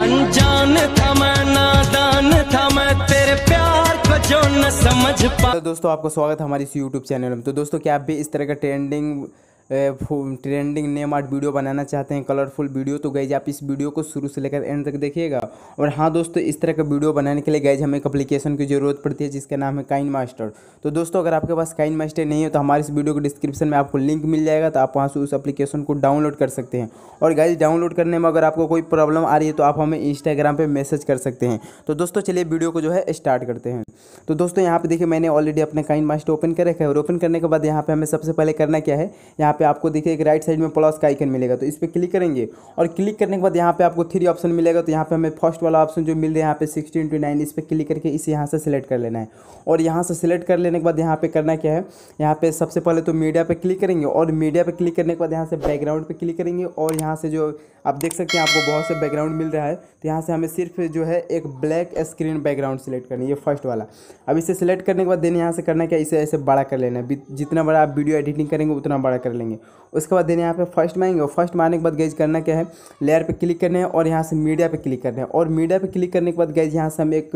अनजान था मैं, नादान था मैं, तेरे प्यार को जो न समझ पा तो दोस्तों, आपको स्वागत है हमारे इस यूट्यूब चैनल में। तो दोस्तों, क्या आप भी इस तरह का trending trending name art video बनाना चाहते हैं कलरफुल वीडियो तो गैज आप इस वीडियो को शुरू से लेकर एंड तक देखिएगा। और हाँ दोस्तों, इस तरह का वीडियो बनाने के लिए गैज हमें एक अप्लीकेशन की ज़रूरत पड़ती है, जिसका नाम है काइन मास्टर तो दोस्तों, अगर आपके पास काइन मास्टर नहीं है तो हमारे इस वीडियो को डिस्क्रिप्शन में आपको लिंक मिल जाएगा तो आप वहाँ से उस एप्लीकेशन को डाउनलोड कर सकते हैं। और गाइज़ डाउनलोड करने में अगर आपको कोई प्रॉब्लम आ रही है तो आप हमें इंस्टाग्राम पर मैसेज कर सकते हैं। तो दोस्तों, चलिए वीडियो को जो है स्टार्ट करते हैं। तो दोस्तों, यहाँ पे देखिए, मैंने ऑलरेडी अपने काइन मास्टर ओपन कर रखा है, और ओपन करने के बाद यहाँ पे हमें सबसे पहले करना क्या है? यहाँ पे आपको देखिए एक राइट साइड में प्लस का आइकन मिलेगा। तो इस पर क्लिक करेंगे और क्लिक करने के बाद यहाँ पे आपको थ्री ऑप्शन मिलेगा। तो यहाँ पे हमें फ़र्स्ट वाला ऑप्शन जो मिल रहा है यहाँ पे सिक्सटीन टू नाइन इस पर क्लिक करके इसे यहाँ से सिलेक्ट कर लेना है। और यहाँ से सिलेक्ट कर लेने के बाद यहाँ पे करना क्या है? यहाँ पे सबसे पहले तो मीडिया पे क्लिक करेंगे और मीडिया पे क्लिक करने के बाद यहाँ से बैकग्राउंड पे क्लिक करेंगे। और यहाँ से जो आप देख सकते हैं आपको बहुत से बैकग्राउंड मिल रहा है। तो यहाँ से हमें सिर्फ़ जो है एक ब्लैक स्क्रीन बैकग्राउंड सेलेक्ट करनी है, ये फ़र्स्ट वाला। अब इसे सिलेक्ट करने के बाद देन यहाँ से करना क्या? इसे ऐसे बड़ा कर लेना है। जितना बड़ा आप वीडियो एडिटिंग करेंगे, उतना बड़ा कर लेंगे। उसके बाद देन यहाँ पे फ़र्स्ट मारेंगे और फ़र्स्ट मारने के बाद गैज करना क्या है? लेयर पे क्लिक करना है और यहाँ से मीडिया पे क्लिक करना है। और मीडिया पे क्लिक करने के बाद गैज यहाँ से हम एक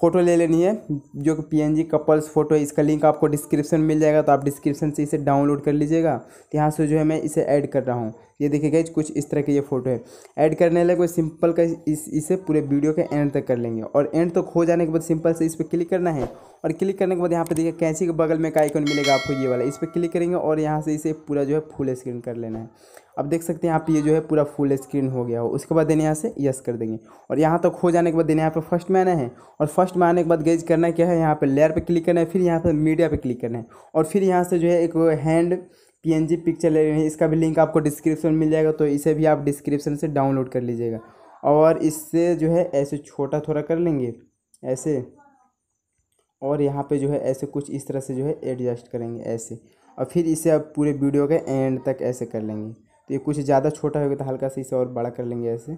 फ़ोटो ले लेनी है, जो कि P N G couples photo है, इसका लिंक आपको डिस्क्रिप्शन मिल जाएगा तो आप डिस्क्रिप्शन से इसे डाउनलोड कर लीजिएगा। तो यहाँ से जो है मैं इसे ऐड कर रहा हूँ। ये देखिएगा कुछ इस तरह की ये फ़ोटो है। ऐड करने लगे कोई सिंपल का इस, इसे पूरे वीडियो के एंड तक कर लेंगे। और एंड तक हो जाने के बाद सिंपल से इस पर क्लिक करना है। और क्लिक करने के बाद यहाँ पर देखिए कैंची के बगल में एक आइकन मिलेगा आपको, ये वाला। इस पर क्लिक करेंगे और यहाँ से इसे पूरा जो है फुल स्क्रीन कर लेना है। अब देख सकते हैं यहाँ पे ये जो है पूरा फुल स्क्रीन हो गया। हो उसके बाद देने यहाँ से यस कर देंगे। और यहाँ तक हो जाने के बाद देने यहाँ पे फ़र्स्ट में आना है। और फ़र्स्ट में आने के बाद गेज करना क्या है, यहाँ पे लेयर पे क्लिक करना है, फिर यहाँ पे मीडिया पे क्लिक करना है। और फिर यहाँ से जो है एक हैंड पीएनजी पिक्चर ले रहे हैं। इसका भी लिंक आपको डिस्क्रिप्शन मिल जाएगा तो इसे भी आप डिस्क्रिप्शन से डाउनलोड कर लीजिएगा। और इससे जो है ऐसे छोटा थोड़ा कर लेंगे, ऐसे। और यहाँ पे जो है ऐसे कुछ इस तरह से जो है एडजस्ट करेंगे, ऐसे। और फिर इसे आप पूरे वीडियो के एंड तक ऐसे कर लेंगे। तो ये कुछ ज़्यादा छोटा होगा तो हल्का से इसे और बड़ा कर लेंगे ऐसे।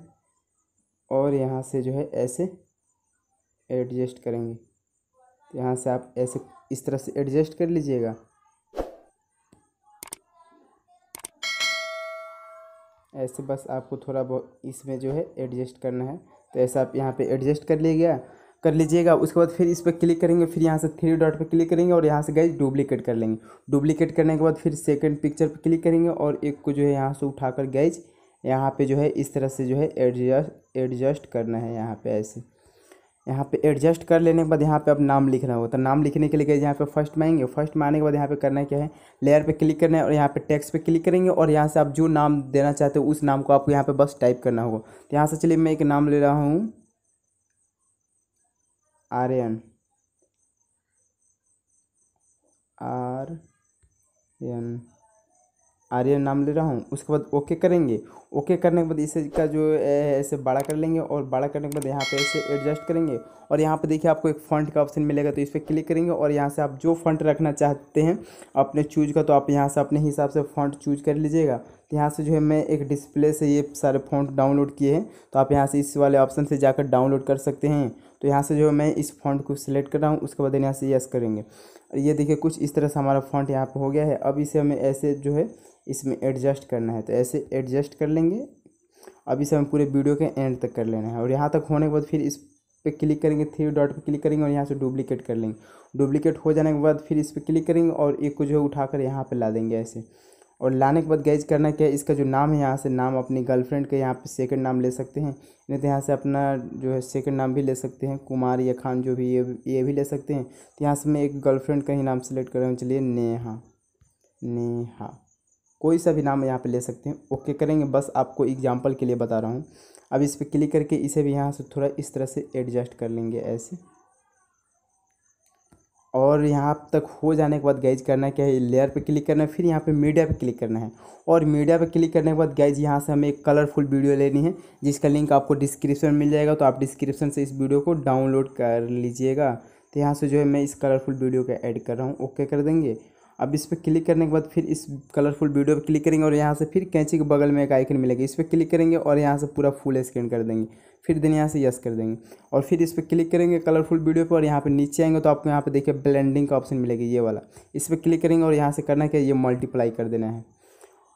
और यहाँ से जो है ऐसे एडजस्ट करेंगे। तो यहाँ से आप ऐसे इस तरह से एडजस्ट कर लीजिएगा। ऐसे बस आपको थोड़ा बहुत इसमें जो है एडजस्ट करना है। तो ऐसा आप यहाँ पे एडजस्ट कर लीजिएगा कर लीजिएगा। उसके बाद फिर इस पर क्लिक करेंगे, फिर यहाँ से थ्री डॉट पर क्लिक करेंगे और यहाँ से गए डुप्लीकेट कर लेंगे। डुप्लीकेट करने के बाद फिर सेकेंड पिक्चर पर क्लिक करेंगे और एक को जो है यहाँ से उठाकर गैज यहाँ पे जो है इस तरह से जो है एडजस्ट एडजस्ट करना है यहाँ पे ऐसे। यहाँ पे एडजस्ट कर लेने के बाद यहाँ पे अब नाम लिखना होगा। तो नाम लिखने के लिए गए यहाँ पे फ़र्स्ट में आएँगे। फ़र्स्ट में आने के बाद यहाँ पे करना क्या है? लेयर पे क्लिक करना है और यहाँ पे टेक्स्ट पे क्लिक करेंगे और यहाँ से आप जो नाम देना चाहते हो उस नाम को आपको यहाँ पे बस टाइप करना होगा। तो यहाँ से चलिए मैं एक नाम ले रहा हूँ। आर्यन। आर एन आर्यन नाम ले रहा हूँ। उसके बाद ओके करेंगे। ओके करने के बाद इसे का जो है ऐसे बड़ा कर लेंगे और बड़ा करने के बाद यहाँ पे ऐसे एडजस्ट करेंगे। और यहाँ पे देखिए आपको एक फंट का ऑप्शन मिलेगा तो इस पर क्लिक करेंगे और यहाँ से आप जो फंट रखना चाहते हैं, अपने चूज़ का तो आप यहाँ से अपने हिसाब से फंट चूज़ कर लीजिएगा। तो यहाँ से जो है मैं एक डिस्प्ले से ये सारे फॉन्ट डाउनलोड किए हैं। तो आप यहाँ से इस वाले ऑप्शन से जाकर डाउनलोड कर सकते हैं। तो यहाँ से जो है मैं इस फॉन्ट को सिलेक्ट कर रहा हूँ, उसके बाद यहाँ से यस करेंगे। और ये देखिए कुछ इस तरह से हमारा फॉन्ट यहाँ पर हो गया है। अब इसे हमें ऐसे जो है इसमें एडजस्ट करना है। तो ऐसे एडजस्ट कर लेंगे। अब इसे हमें पूरे वीडियो के एंड तक कर लेना है और यहाँ तक होने के बाद फिर इस पे क्लिक करेंगे, थ्री डॉट पे क्लिक करेंगे और यहाँ से डुप्लीकेट कर लेंगे। डुप्लीकेट हो जाने के बाद फिर इस पर क्लिक करेंगे और एक को जो है उठाकर यहाँ पे ला देंगे ऐसे। और लाने के बाद गैज करना क्या है, इसका जो नाम है, यहाँ से नाम अपनी गर्लफ्रेंड के यहाँ पे सेकंड नाम ले सकते हैं। नहीं तो यहाँ से अपना जो है सेकंड नाम भी ले सकते हैं, कुमार या खान जो भी ये ये भी ले सकते हैं। तो यहाँ से मैं एक गर्लफ्रेंड का ही नाम सेलेक्ट कर रहा हूँ, चलिए नेहा नेहा। कोई सा भी नाम यहाँ पे ले सकते हैं। ओके करेंगे, बस आपको एग्ज़ाम्पल के लिए बता रहा हूँ। अब इस पर क्लिक करके इसे भी यहाँ से थोड़ा इस तरह से एडजस्ट कर लेंगे, ऐसे। और यहाँ तक हो जाने के बाद गाइज़ करना क्या है? लेयर पे क्लिक करना है, फिर यहाँ पे मीडिया पे क्लिक करना है। और मीडिया पे क्लिक करने के बाद गाइज़ यहाँ से हमें एक कलरफुल वीडियो लेनी है, जिसका लिंक आपको डिस्क्रिप्शन मिल जाएगा। तो आप डिस्क्रिप्शन से इस वीडियो को डाउनलोड कर लीजिएगा। तो यहाँ से जो है मैं इस कलरफुल वीडियो को ऐड कर रहा हूँ। ओके कर देंगे? अब इस पर क्लिक करने के बाद फिर इस कलरफुल वीडियो पर क्लिक करेंगे और यहाँ से फिर कैंची के बगल में एक आइकन मिलेगा। इस पर क्लिक करेंगे और यहाँ से पूरा फुल स्क्रीन कर देंगे। फिर दिन यहाँ से यस कर देंगे। और फिर इस पर क्लिक करेंगे कलरफुल वीडियो पर और यहाँ पर नीचे आएँगे तो आपको यहाँ पर देखिए ब्लेंडिंग का ऑप्शन मिलेगा, ये वाला। इस पर क्लिक करेंगे और यहाँ से करना क्या ये मल्टीप्लाई कर देना है।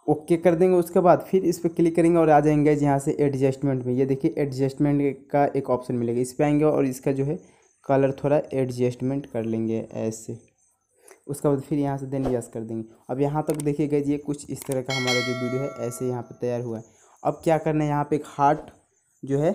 ओके कर देंगे उसके बाद फिर इस पर क्लिक करेंगे और आ जाएँगे यहाँ से एडजस्टमेंट में। ये देखिए एडजस्टमेंट का एक ऑप्शन मिलेगा। इस पर आएँगे और इसका जो है कलर थोड़ा एडजस्टमेंट कर लेंगे ऐसे। उसके बाद फिर यहाँ से देन यस कर देंगे। अब यहाँ तक देखिए गए ये कुछ इस तरह का हमारा जो वीडियो है, ऐसे यहाँ पर तैयार हुआ है। अब क्या करना है, यहाँ पर एक हार्ट जो है,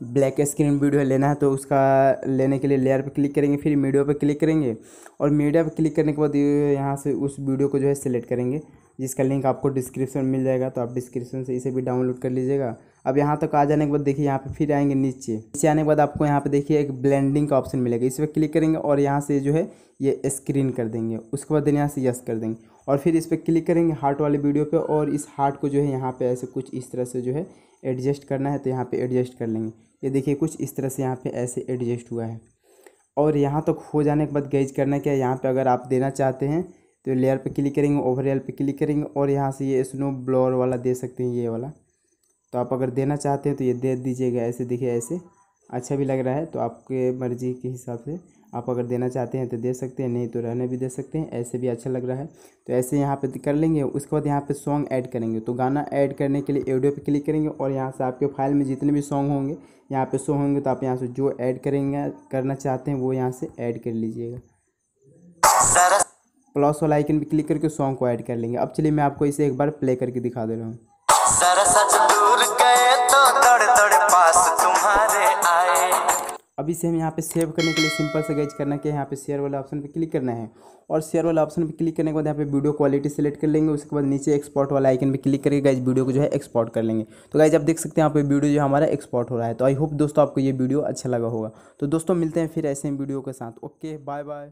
ब्लैक स्क्रीन वीडियो लेना है तो उसका लेने के लिए लेयर पर क्लिक करेंगे, फिर मीडियो पर क्लिक करेंगे और मीडिया पर क्लिक करने के बाद यहाँ से उस वीडियो को जो है सिलेक्ट करेंगे। जिसका लिंक आपको डिस्क्रिप्शन में मिल जाएगा तो आप डिस्क्रिप्शन से इसे भी डाउनलोड कर लीजिएगा। अब यहाँ तक आ जाने के बाद देखिए, यहाँ पे फिर आएँगे नीचे। नीचे आने के बाद आपको यहाँ पे देखिए, एक ब्लेंडिंग का ऑप्शन मिलेगा। इस पर क्लिक करेंगे और यहाँ से जो है, ये स्क्रीन कर देंगे। उसके बाद यहाँ से यस कर देंगे। और फिर इस पर क्लिक करेंगे हार्ट वाले वीडियो पे और इस हार्ट को जो है, यहाँ पे ऐसे कुछ इस तरह से जो है एडजस्ट करना है तो यहाँ पे एडजस्ट कर लेंगे। ये देखिए, कुछ इस तरह से यहाँ पे ऐसे एडजस्ट हुआ है। और यहाँ तक हो जाने के बाद गेज करना क्या है? यहाँ पर अगर आप देना चाहते हैं तो लेयर पे क्लिक करेंगे ओवरऑल पे क्लिक करेंगे और यहाँ से ये स्नो ब्लोअर वाला दे सकते हैं, ये वाला। तो आप अगर देना चाहते हैं तो ये दे दीजिएगा, ऐसे देखिए, ऐसे। अच्छा भी लग रहा है तो आपके मर्ज़ी के हिसाब से आप अगर देना चाहते हैं तो दे सकते हैं, नहीं तो रहने भी दे सकते हैं, ऐसे भी अच्छा लग रहा है। तो ऐसे यहाँ पे कर लेंगे, उसके बाद यहाँ पे सॉन्ग ऐड करेंगे। तो गाना ऐड करने के लिए ऑडियो पे क्लिक करेंगे और यहाँ से आपके फ़ाइल में जितने भी सॉन्ग होंगे, यहाँ पे शो होंगे तो आप यहाँ से जो ऐड करेंगे, करना चाहते हैं वो यहाँ से ऐड कर लीजिएगा। प्लस वाला आइकन भी क्लिक करके सॉन्ग को ऐड कर लेंगे। अब चलिए मैं आपको इसे एक बार प्ले करके दिखा दे रहा हूँ। तो अब इसे हम यहाँ पे सेव करने के लिए सिंपल से गैज करना है यहाँ पे शेयर वाला ऑप्शन पे क्लिक करना है। और शेयर वाला ऑप्शन पे क्लिक करने के बाद यहाँ पे वीडियो क्वालिटी सेलेक्ट कर लेंगे। उसके बाद नीचे एक्सपोर्ट वाला आइकन पे क्लिक करके गाइज़ वीडियो को जो है एक्सपोर्ट कर लेंगे। तो गाइज़ आप देख सकते हैं यहाँ पे वीडियो जो हमारा एक्सपोर्ट हो रहा है। तो आई होप दोस्तों आपको ये वीडियो अच्छा लगा होगा। तो दोस्तों मिलते हैं फिर ऐसे ही वीडियो के साथ। Okay bye bye